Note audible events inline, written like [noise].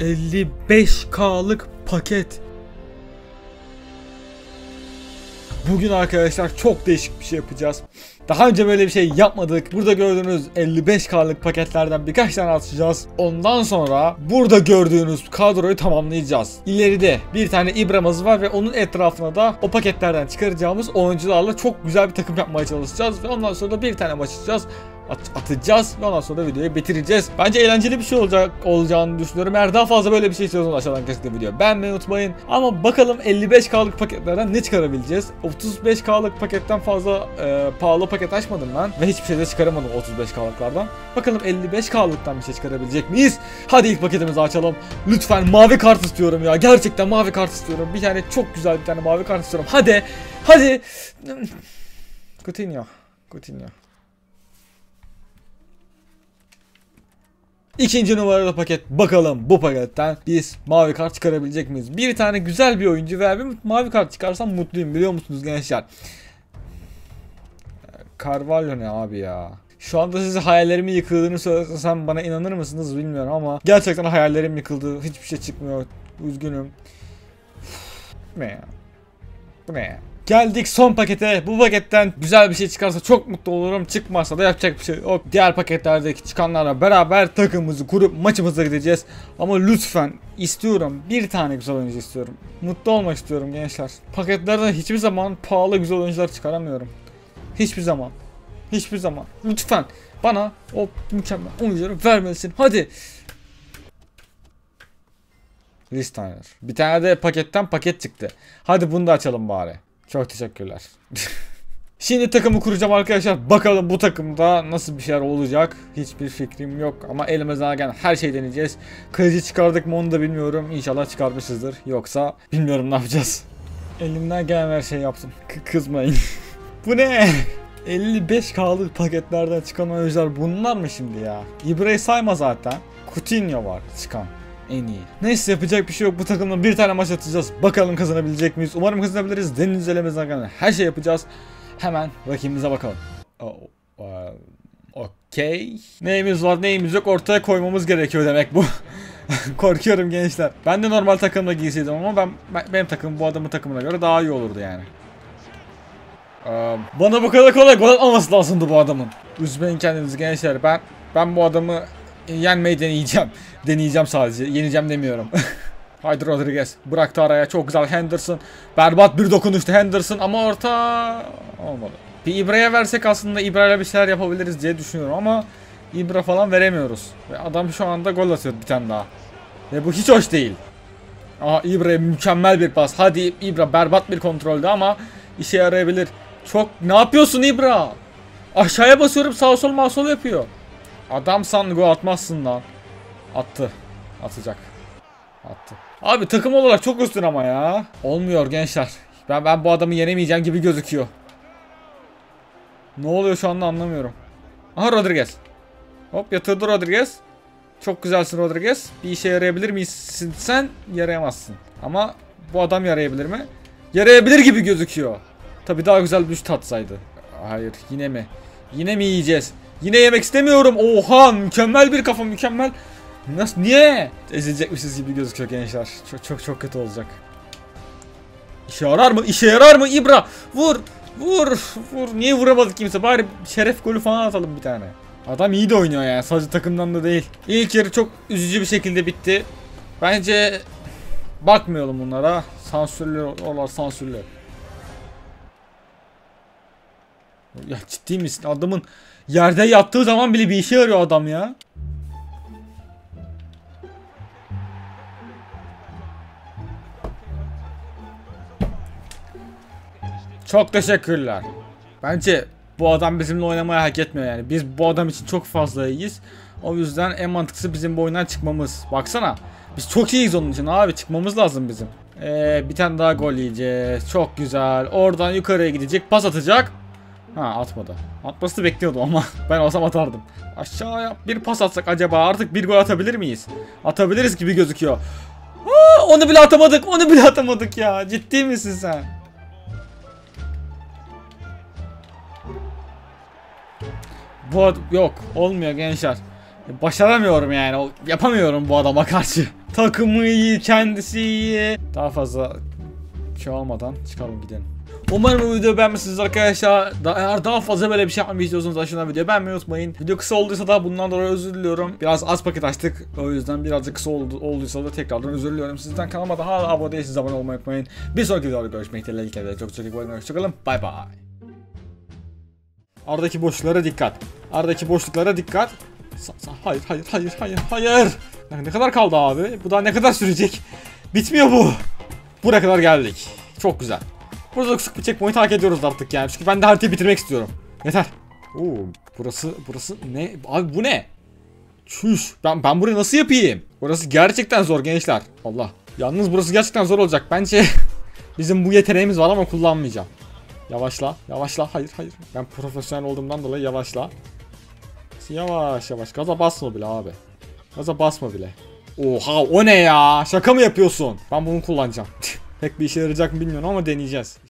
55K'lık paket. Bugün arkadaşlar çok değişik bir şey yapacağız. Daha önce böyle bir şey yapmadık. Burada gördüğünüz 55K'lık paketlerden birkaç tane atacağız. Ondan sonra burada gördüğünüz kadroyu tamamlayacağız. İleride bir tane İbrahim'imiz var ve onun etrafına da o paketlerden çıkaracağımız oyuncularla çok güzel bir takım yapmaya çalışacağız. Ve ondan sonra da bir tane maç atacağız at- atacağız ve ondan sonra videoyu bitireceğiz. Bence eğlenceli bir şey olacak olacağını düşünüyorum. Eğer daha fazla böyle bir şey istiyorsanız aşağıdan kesinlikle video beğenmeyi unutmayın. Ama bakalım 55K'lık paketlerden ne çıkarabileceğiz? 35K'lık paketten fazla e, pahalı paket açmadım ben ve hiçbir şey de çıkaramadım 35K'lıklardan. Bakalım 55K'lıktan bir şey çıkarabilecek miyiz? Hadi ilk paketimizi açalım. Lütfen mavi kart istiyorum ya. Gerçekten mavi kart istiyorum. Bir tane çok güzel bir tane mavi kart istiyorum. Hadi. Hadi. Coutinho. Coutinho. İkinci numaralı paket. Bakalım bu paketten biz mavi kart çıkarabilecek miyiz? Bir tane güzel bir oyuncu veya bir mavi kart çıkarsam mutluyum biliyor musunuz gençler? Carvalho ne abi ya? Şu anda size hayallerimin yıkıldığını söylesem bana inanır mısınız bilmiyorum ama gerçekten hayallerim yıkıldı. Hiçbir şey çıkmıyor. Üzgünüm. ne ya? Bu ne ya? Geldik son pakete. Bu paketten güzel bir şey çıkarsa çok mutlu olurum. Çıkmazsa da yapacak bir şey yok. Diğer paketlerdeki çıkanlarla beraber takımımızı kurup maçımıza gideceğiz. Ama lütfen istiyorum. Bir tane güzel oyuncu istiyorum. Mutlu olmak istiyorum gençler. Paketlerden hiçbir zaman pahalı güzel oyuncular çıkaramıyorum. Hiçbir zaman. Hiçbir zaman. Lütfen bana o mükemmel oyuncuları vermelisin. Hadi. Listeiner. Bir tane de paketten paket çıktı. Hadi bunu da açalım bari. Çok teşekkürler. Şimdi takımı kuracağım arkadaşlar. Bakalım bu takımda nasıl bir şeyler olacak. Hiçbir fikrim yok ama elimizden gelen her şeyi deneyeceğiz. Kaleci çıkardık mı onu da bilmiyorum. İnşallah çıkarmışızdır. Yoksa bilmiyorum ne yapacağız. Elimden gelen her şeyi yaptım. K- kızmayın. [laughs] bu ne? 55K'lık paketlerden çıkan oyuncular bunlar mı şimdi ya? İbrahim sayma zaten. Coutinho var çıkan en iyi. Neyse yapacak bir şey yok. Bu takımla bir tane maç atacağız. Bakalım kazanabilecek miyiz? Umarım kazanabiliriz. Deniz elimizden gelen her şey yapacağız. Hemen rakibimize bakalım. Oh, uh, Okey. Neyimiz var neyimiz yok ortaya koymamız gerekiyor demek bu. [laughs] Korkuyorum gençler. Ben de normal takımla giyseydim ama ben, ben benim takım bu adamın takımına göre daha iyi olurdu yani. Ee, bana bu kadar kolay gol atmaması lazımdı bu adamın. Üzmeyin kendinizi gençler. Ben ben bu adamı yenmeyi deneyeceğim. Deneyeceğim sadece. Yeneceğim demiyorum. [laughs] Haydi Rodriguez. Bıraktı araya. Çok güzel Henderson. Berbat bir dokunuştu Henderson ama orta olmadı. Bir İbra'ya versek aslında İbra'yla bir şeyler yapabiliriz diye düşünüyorum ama İbra falan veremiyoruz. Ve adam şu anda gol atıyor bir tane daha. Ve bu hiç hoş değil. Aha İbra'ya mükemmel bir pas. Hadi İbra berbat bir kontroldü ama işe yarayabilir. Çok ne yapıyorsun İbra? Aşağıya basıyorum sağ sol sağ sol yapıyor. Adam san gol atmazsın lan. Attı. Atacak. Attı. Abi takım olarak çok üstün ama ya. Olmuyor gençler. Ben ben bu adamı yenemeyeceğim gibi gözüküyor. Ne oluyor şu anda anlamıyorum. Aha Rodriguez. Hop yatırdı Rodriguez. Çok güzelsin Rodriguez. Bir işe yarayabilir misin sen? Yarayamazsın. Ama bu adam yarayabilir mi? Yarayabilir gibi gözüküyor. Tabi daha güzel bir şut atsaydı. Hayır yine mi? Yine mi yiyeceğiz? Yine yemek istemiyorum. Oha mükemmel bir kafa mükemmel. Nasıl niye? Ezilecekmişiz gibi gözüküyor gençler. Çok çok çok kötü olacak. İşe yarar mı? İşe yarar mı İbra? Vur! Vur! Vur! Niye vuramadık kimse? Bari şeref golü falan atalım bir tane. Adam iyi de oynuyor yani. Sadece takımdan da değil. İlk yarı çok üzücü bir şekilde bitti. Bence bakmayalım bunlara. Sansürlü oralar sansürlü. Ya ciddi misin? Adamın yerde yattığı zaman bile bir işe yarıyor adam ya. Çok teşekkürler. Bence bu adam bizimle oynamaya hak etmiyor yani. Biz bu adam için çok fazla iyiyiz. O yüzden en mantıklısı bizim bu oyundan çıkmamız. Baksana. Biz çok iyiyiz onun için abi. Çıkmamız lazım bizim. Ee, bir tane daha gol yiyeceğiz. Çok güzel. Oradan yukarıya gidecek. Pas atacak. Ha atmadı. Atmasını bekliyordum ama [laughs] ben olsam atardım. Aşağıya bir pas atsak acaba artık bir gol atabilir miyiz? Atabiliriz gibi gözüküyor. Aa, onu bile atamadık. Onu bile atamadık ya. Ciddi misin sen? Bu yok olmuyor gençler. Başaramıyorum yani. Yapamıyorum bu adama karşı. [laughs] Takımı iyi, kendisi iyi. Daha fazla şey olmadan çıkalım gidelim. Umarım bu videoyu beğenmişsiniz arkadaşlar. Da, eğer daha fazla böyle bir şey yapmayı istiyorsanız aşağıdan videoyu beğenmeyi unutmayın. Video kısa olduysa da bundan dolayı özür diliyorum. Biraz az paket açtık. O yüzden birazcık kısa oldu, olduysa da tekrardan özür diliyorum. Sizden kanalıma da hala abone değilseniz abone olmayı unutmayın. Bir sonraki videoda görüşmek dileğiyle. Çok çok iyi bakın. Hoşçakalın. Bay bay. Aradaki boşluklara dikkat. Aradaki boşluklara dikkat. Sa- sa- hayır hayır hayır hayır hayır. Ne kadar kaldı abi? Bu daha ne kadar sürecek? Bitmiyor bu. Buraya kadar geldik. Çok güzel. Burada sık bir checkpoint hak ediyoruz artık yani. Çünkü ben de haritayı bitirmek istiyorum. Yeter. Oo, burası burası ne? Abi bu ne? Çüş. Ben ben burayı nasıl yapayım? Burası gerçekten zor gençler. Allah. Yalnız burası gerçekten zor olacak. Bence [laughs] bizim bu yeteneğimiz var ama kullanmayacağım. Yavaşla. Yavaşla. Hayır hayır. Ben profesyonel olduğumdan dolayı yavaşla. Yavaş yavaş. Gaza basma bile abi. Gaza basma bile. Oha o ne ya? Şaka mı yapıyorsun? Ben bunu kullanacağım. [laughs] Pek bir işe yarayacak mı bilmiyorum ama deneyeceğiz.